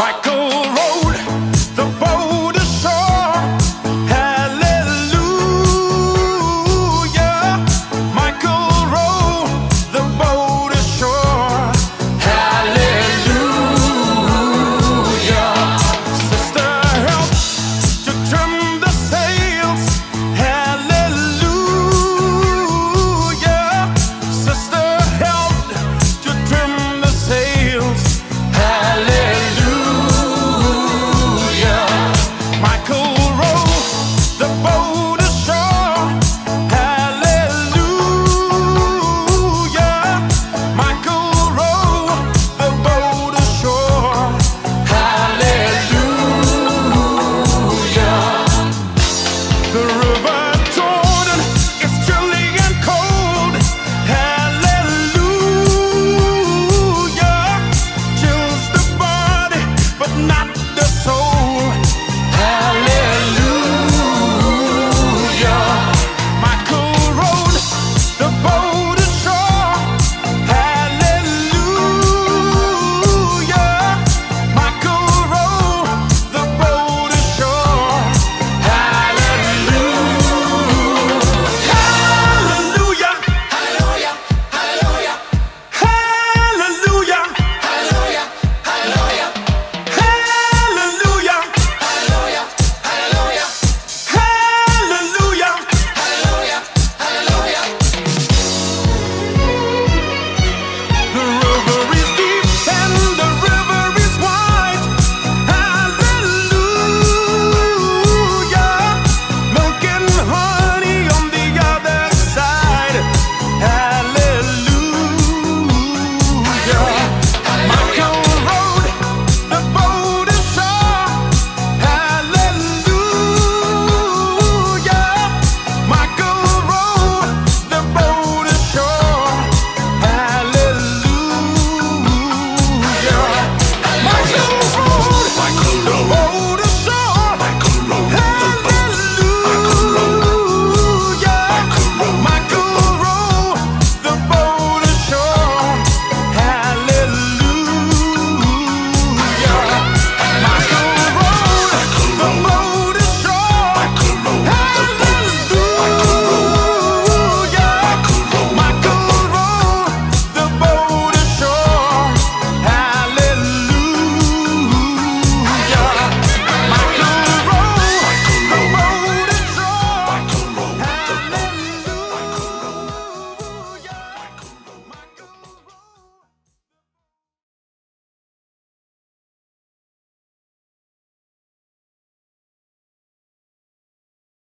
마이크.